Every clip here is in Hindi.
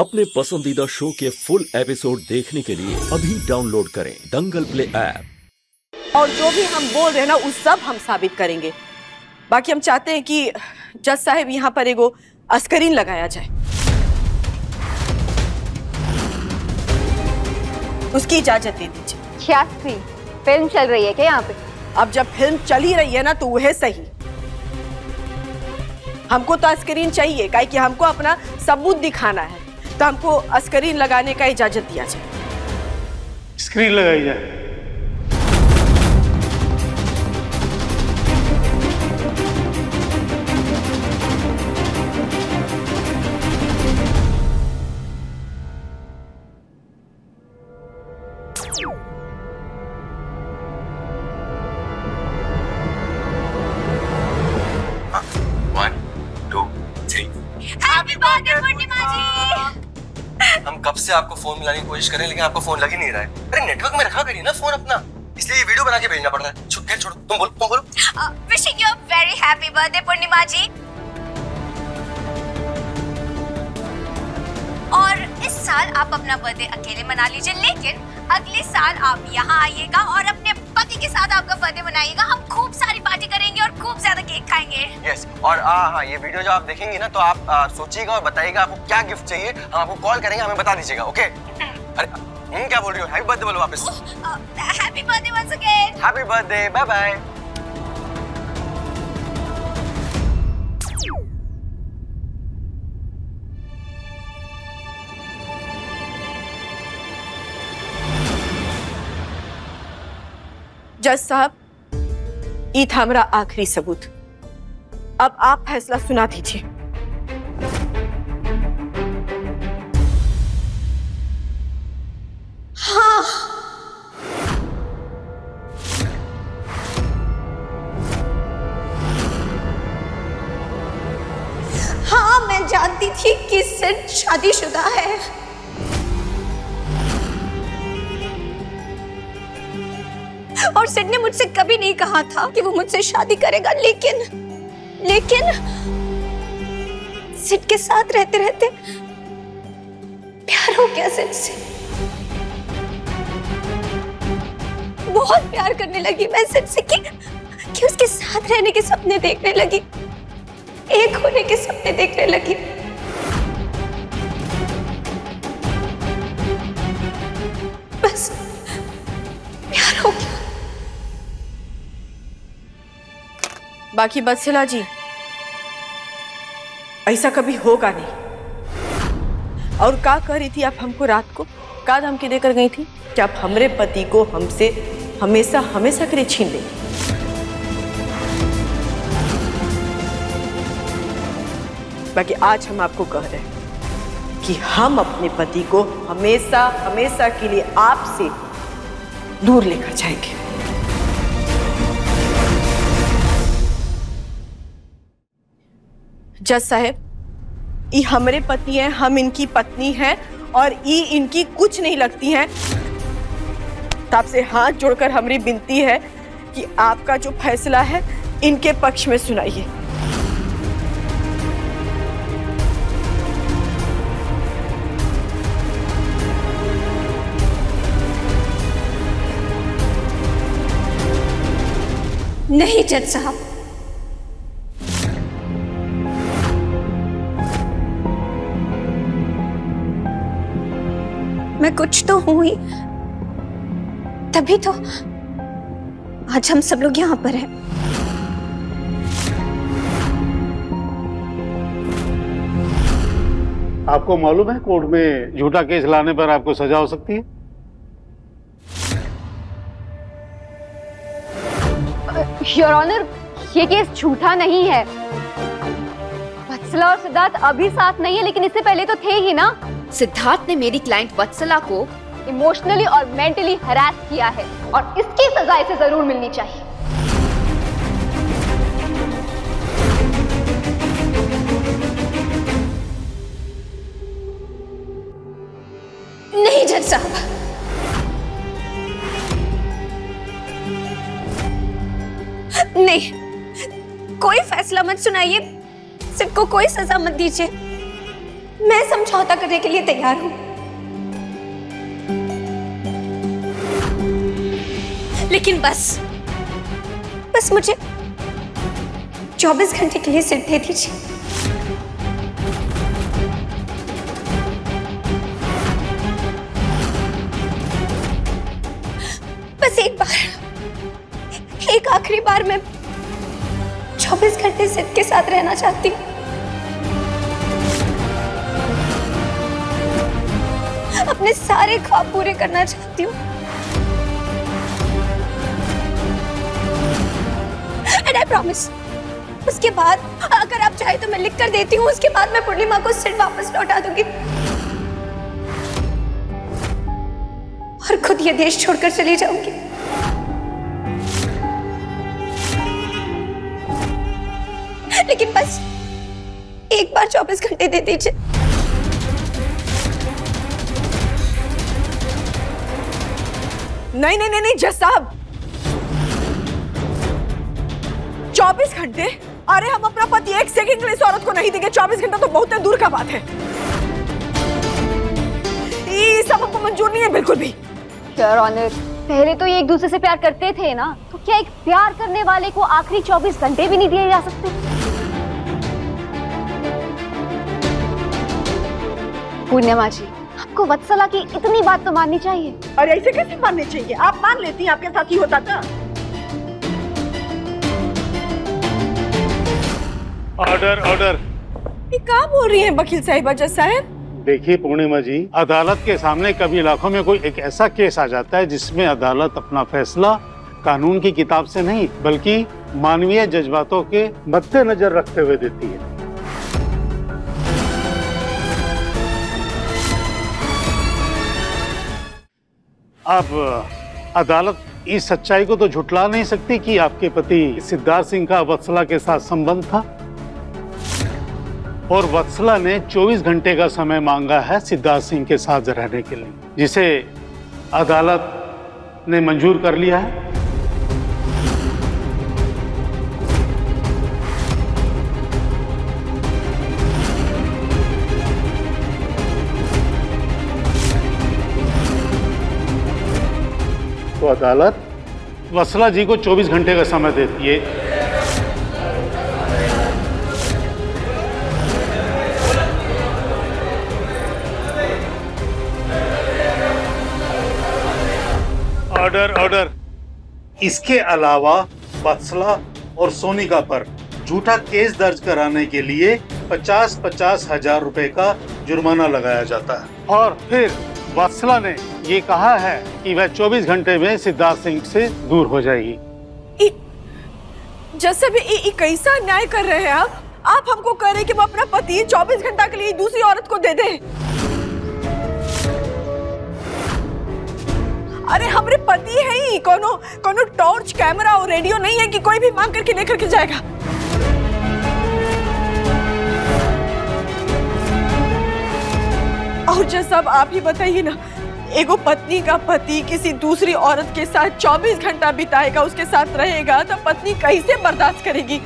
अपने पसंदीदा शो के फुल एपिसोड देखने के लिए अभी डाउनलोड करें दंगल प्ले ऐप। और जो भी हम बोल रहे हैं ना उस सब हम साबित करेंगे। बाकी हम चाहते हैं कि जज साहब यहाँ पर एगो अस्करीन लगाया जाए। उसकी इजाज़त दे दीजिए। शास्त्री फ़िल्म चल रही है क्या यहाँ पे? अब जब फ़िल्म चल ही रही है ना तो वह सही। हमको तो अस्करीन चाहिए काहे कि हमको अपना सबूत दिखाना है। तो हमको स्क्रीन लगाने का इजाज़त दिया जाए। स्क्रीन लगाई जाए। फ़ोन मिलाने की कोशिश करें लेकिन आपका फ़ोन लग ही नहीं रहा है। अरे नेटवर्क में रखा करिए ना फ़ोन अपना। इसलिए ये वीडियो बना के भेजना पड़ रहा है। छोड़ो। तुम बोलो तुम बोलो। Wishing you very happy birthday Purnima ji. साल आप अपना बर्थडे अकेले मना लीजिए लेकिन अगले साल आप यहाँ आइएगा और अपने पति के साथ आपका बर्थडे मनाइएगा। हम खूब सारी पार्टी करेंगे और खूब ज़्यादा केक खाएँगे। यस और हाँ हाँ ये वीडियो जो आप देखेंगे ना तो आप सोचिएगा और बताइएगा आपको क्या गिफ्ट चाहिए। हम आपको कॉल करेंगे हमें बता दीजिएगा ओके अरे हम्म क्या बोल रही हो? हैप्पी बर्थडे बोलो वापस। Happy birthday once again happy birthday bye bye जज साहब ई था हमारा आखिरी सबूत। अब आप फैसला सुना दीजिए। हाँ। मैं जानती थी कि सिड शादीशुदा है। सिड ने मुझसे कभी नहीं कहा था कि वो मुझसे शादी करेगा लेकिन लेकिन सिड के साथ रहते रहते प्यार हो गया सिड से। बहुत प्यार करने लगी मैं सिड से कि, कि उसके साथ रहने के सपने देखने लगी एक होने के सपने देखने लगी। बाकी बदसिला जी ऐसा कभी होगा नहीं। और का कह रही थी आप हमको रात को? का धमकी देकर गई थी? कि आप हमरे पति को हमसे हमेशा हमेशा के लिए छीन लेंगे बाकी आज हम आपको कह रहे हैं कि हम अपने पति को हमेशा हमेशा के लिए आपसे दूर लेकर जाएँगे। जज साहब ये हमारे पति हैं, हम इनकी पत्नी हैं और ये इनकी कुछ नहीं लगती हैं। तो आपसे हाथ जोड़कर हमारी विनती है कि आपका जो फैसला है, इनके पक्ष में सुनाइए। नहीं, जज साहब। मैं कुछ तो हूँ ही। तभी तो आज हम सब लोग यहाँ पर हैं। आपको मालूम है कोर्ट में झूठा केस लाने पर आपको सजा हो सकती है? योर ऑनर ये केस झूठा नहीं है। वत्सला और सिद्धार्थ अभी साथ नहीं है लेकिन इससे पहले तो थे ही ना। सिद्धार्थ ने मेरी क्लाइंट वत्सला को इमोशनली और मेंटली हरास किया है और इसकी सजा इसे ज़रूर मिलनी चाहिए। नहीं, जज साहब। नहीं, कोई फैसला मत सुनाइए। सिर्फ़ को कोई सजा मत दीजिए। मैं समझौता करने के लिए तैयार हूँ। लेकिन बस। बस मुझे 24 घंटे के लिए सिर्फ़ दे दीजिए। बस एक बार। एक आखिरी बार मैं 24 घंटे सिद्ध के साथ रहना चाहती हूँ। अपने सारे ख्वाब पूरे करना चाहती हूँ। उसके बाद, अगर आप चाहे तो मैं लिख कर देती हूँ, उसके बाद मैं पूर्णिमा को सिर वापस लौटा दूँगी। और खुद ये देश छोड़कर चली जाऊँगी। लेकिन बस, एक बार 24 घंटे दे दीजिए। नहीं नहीं नहीं जज साहब। चौबीस घंटे? अरे, हम अपना पति एक सेकंड के लिए इस औरत को नहीं देंगे। चौबीस घंटा तो बहुत दूर का बात है। ये सब हमको मंजूर नहीं है, बिल्कुल भी। योर ऑनर पहले तो ये एक दूसरे से प्यार करते थे ना तो क्या एक प्यार करने वाले को आखिरी 24 घंटे भी नहीं दिए जा सकते? पूर्णिमा जी आपको वत्सला की इतनी बात तो माननी चाहिए। और ऐसे कैसे मानने चाहिए? आप मान लेती आपके साथ ही होता था। ऑर्डर ऑर्डर ये क्या बोल रही हैं वकील साहिबा जज साहब? देखिए पूर्णिमा जी अदालत के सामने कभी लाखों में कोई एक ऐसा केस आ जाता है जिसमें अदालत अपना फैसला कानून की किताब से नहीं बल्कि मानवीय जज्बातों के मद्देनजर रखते हुए देती है। अब अदालत इस सच्चाई को तो झुटला नहीं सकती कि आपके पति सिद्धार्थ सिंह का वत्सला के साथ संबंध था। और वत्सला ने 24 घंटे का समय मांगा है सिद्धार्थ सिंह के साथ रहने के लिए, जिसे अदालत ने मंजूर कर लिया है। अदालत? वत्सला जी को 24 घंटे का समय देती है ऑर्डर ऑर्डर। इसके अलावा वत्सला और सोनिका पर झूठा केस दर्ज कराने के लिए पचास पचास हज़ार रुपए का जुर्माना लगाया जाता है। और फिर वत्सला ने ये कहा है कि वह 24 घंटे में सिद्धार्थ सिंह से दूर हो जाएगी। जैसे भी ये कैसा न्याय कर रहे हैं आप आप हमको कह रहे कि वो अपना पति 24 घंटा के लिए दूसरी औरत को दे दे। अरे, हमारे पति है ही, कोनो कोनो टॉर्च कैमरा और रेडियो नहीं है कि कोई भी मांग करके लेकर के जाएगा। और जो सब आप ही बताइए ना, एगो पत्नी का पति किसी दूसरी औरत के साथ 24 घंटा बिताएगा, उसके साथ रहेगा तो पत्नी कैसे बर्दाश्त करेगी?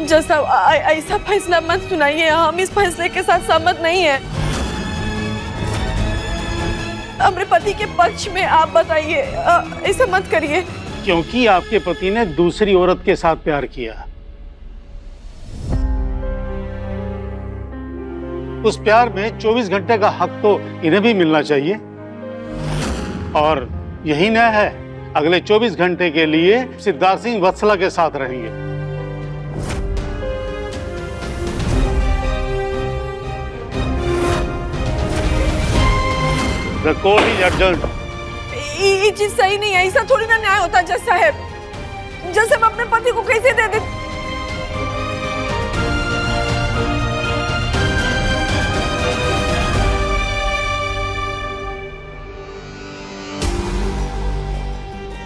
जैसा ऐसा फैसला मत सुनाइए, हम इस फैसले के साथ सहमत नहीं है। हमारे पति के पक्ष में आप बताइए ऐसा मत करिए। क्योंकि आपके पति ने दूसरी औरत के साथ प्यार किया। उस प्यार में 24 घंटे का हक तो इन्हें भी मिलना चाहिए। और यही न्याय है, अगले 24 घंटे के लिए सिद्धार्थ सिंह वत्सला के साथ रहेंगे. ये चीज़ सही नहीं है, ऐसा थोड़ी ना न्याय होता जज साहब। जैसे हम अपने पति को कैसे दे दे?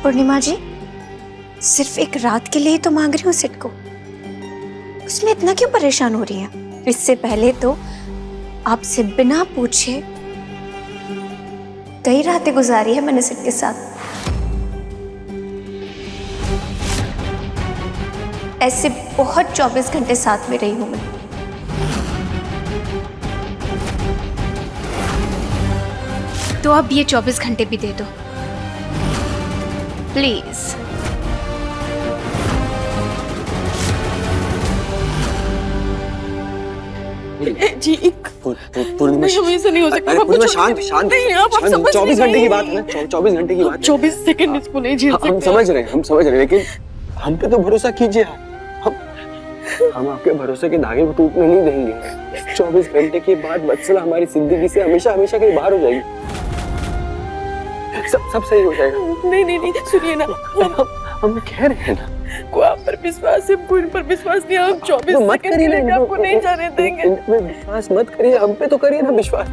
पूर्णिमा जी, सिर्फ़ एक रात के लिए ही तो मांग रही हूँ सिट को। उसमें इतना क्यों परेशान हो रही है? इससे पहले तो आपसे बिना पूछे कई रातें गुजारी है मैंने सिट के साथ। ऐसे बहुत 24 घंटे साथ में रही हूँ मैं। तो अब ये 24 घंटे भी दे दो। प्लीज़ जी पूर्णिमा नहीं, हमें ऐसा नहीं हो सकता। पूर्णिमा शांत शांत। नहीं, आप- समझ चौबीस घंटे की बात है ना चौबीस घंटे की बात है। चौबीस सेकंड इसको नहीं झेल हम समझ रहे हैं हम समझ रहे हैं लेकिन हम पे तो भरोसा कीजिए हम हम आपके भरोसे के धागे को टूटने नहीं देंगे। चौबीस घंटे के बाद वत्सला हमारी ज़िंदगी से हमेशा हमेशा के लिए बाहर हो जाएगी। सब सब सही हो जाएगा। नहीं नहीं नहीं सुनिए ना हम हम कह रहे हैं ना। को आप पर विश्वास है पूर्ण पर विश्वास नहीं हम चौबीस तो मत करिए ना आपको नहीं जाने देंगे। विश्वास मत करिए हम पे तो करिए ना विश्वास।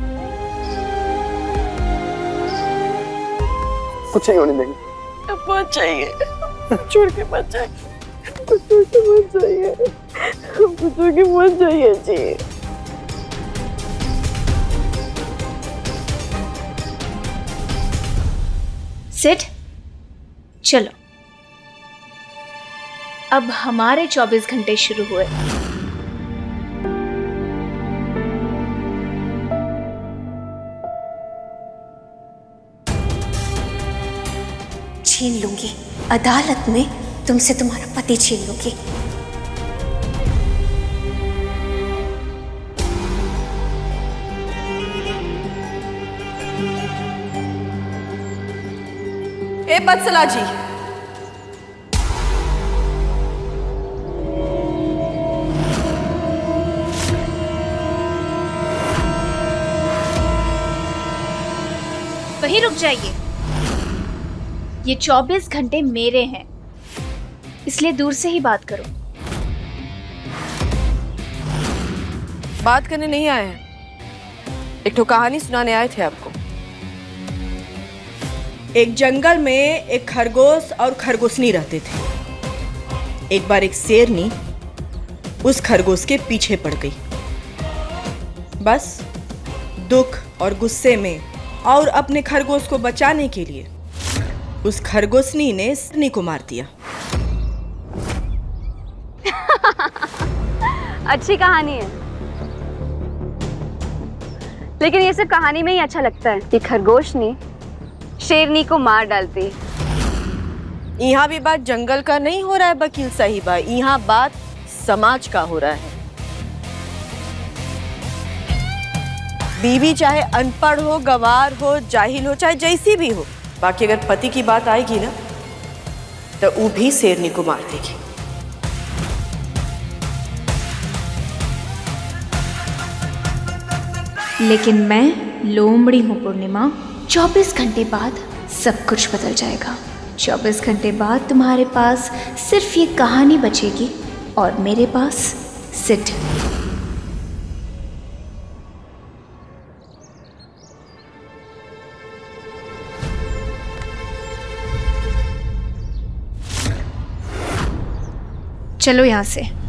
कुछ नहीं होने देंगे। मत जाइए छोड़ के मत जाइए। हमको छोड़ के मत जाइए हमको छोड़ के मत जाइए जी। सिट चलो. अब हमारे 24 घंटे शुरू हुए। छीन लूँगी। अदालत में तुमसे तुम्हारा पति छीन लूँगी। ए बत्सला जी वहीं रुक जाइए। ये 24 घंटे मेरे हैं। इसलिए दूर से ही बात करो। बात करने नहीं आए हैं। एक तो कहानी सुनाने आए थे आपको। एक जंगल में एक खरगोश और खरगोशनी रहते थे। एक बार एक शेरनी उस खरगोश के पीछे पड़ गई। बस दुख और गुस्से में और अपने खरगोश को बचाने के लिए उस खरगोशनी ने शेरनी को मार दिया। अच्छी कहानी है। लेकिन ये सिर्फ़ कहानी में ही अच्छा लगता है। कि खरगोश ने शेरनी को मार डालती। यहाँ भी बात जंगल का नहीं हो रहा है वकील साहिबा। यहाँ बात समाज का हो रहा है। बीवी चाहे अनपढ़ हो गवार हो जाहिल हो चाहे जैसी भी हो बाकी अगर पति की बात आएगी ना तो वो भी शेरनी को मार देगी। लेकिन मैं लोमड़ी हूँ पूर्णिमा। 24 घंटे बाद सब कुछ बदल जाएगा। 24 घंटे बाद तुम्हारे पास सिर्फ़ ये कहानी बचेगी और मेरे पास सिट चलो यहाँ से।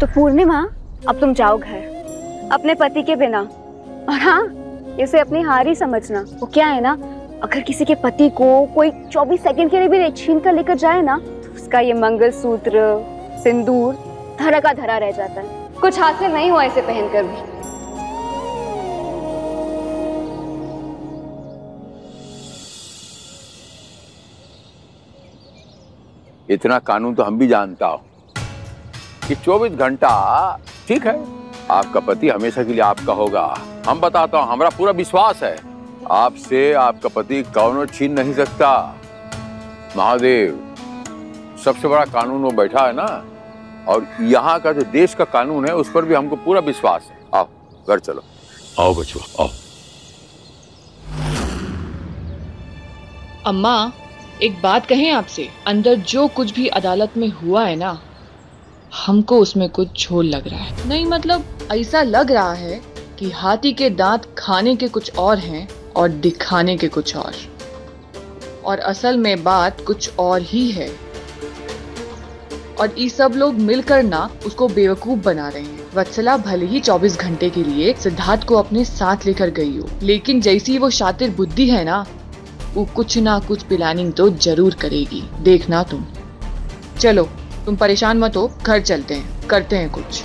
तो पूर्णिमा, अब तुम जाओ घर। अपने पति के बिना। और हाँ इसे अपनी हार ही समझना। वो क्या है ना, अगर किसी के पति को कोई 24 सेकंड के लिए भी छीन कर लेकर जाए ना तो उसका ये मंगलसूत्र, सिंदूर, धरा का धरा रह जाता है। कुछ हासिल नहीं हुआ इसे पहनकर भी। इतना कानून तो हम भी जानता हो। कि 24 घंटा ठीक है? आपका पति हमेशा के लिए आपका होगा। हम बताता हूँ हमारा पूरा विश्वास है। आपसे आपका पति कौन छीन नहीं सकता। महादेव सबसे बड़ा कानून वो बैठा है ना? और यहाँ का जो देश का कानून है उस पर भी हमको पूरा विश्वास है। आओ घर चलो। आओ बचवा आओ। अम्मा एक बात कहें आपसे अंदर जो कुछ भी अदालत में हुआ है ना हमको उसमें कुछ झोल लग रहा है। नहीं मतलब ऐसा लग रहा है कि हाथी के दांत खाने के कुछ और हैं और दिखाने के कुछ और। और असल में बात कुछ और ही है। और ये सब लोग मिलकर ना उसको बेवकूफ़ बना रहे हैं। वत्सला भले ही 24 घंटे के लिए सिद्धार्थ को अपने साथ लेकर गई हो, लेकिन जैसी वो शातिर बुद्धि है ना, वो कुछ ना कुछ प्लानिंग तो ज़रूर करेगी। देखना तुम। चलो तुम परेशान मत हो घर चलते हैं करते हैं कुछ।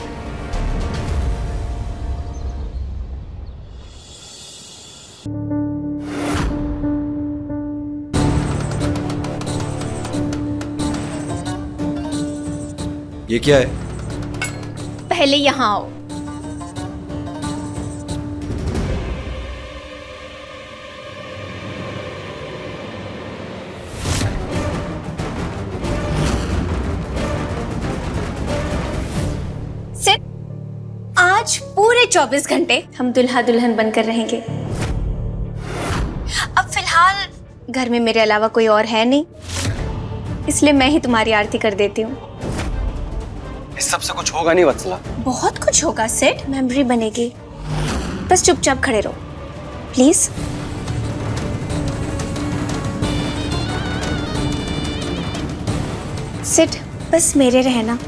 ये क्या है? पहले यहाँ आओ। 24 घंटे हम दुल्हा दुल्हन बनकर रहेंगे। अब फ़िलहाल घर में मेरे अलावा कोई और है नहीं। इसलिए मैं ही तुम्हारी आरती कर देती हूँ। इस सबसे कुछ होगा नहीं वत्सला। बहुत कुछ होगा सेट मेमोरी बनेगी। बस चुपचाप खड़े रहो। प्लीज़। सिट बस मेरे रहना।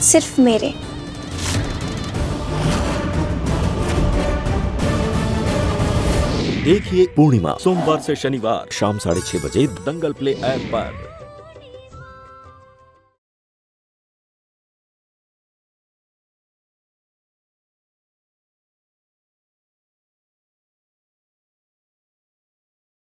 सिर्फ़ मेरे। देखिए पूर्णिमा सोमवार से शनिवार शाम साढ़े छह बजे दंगल प्ले ऐप पर।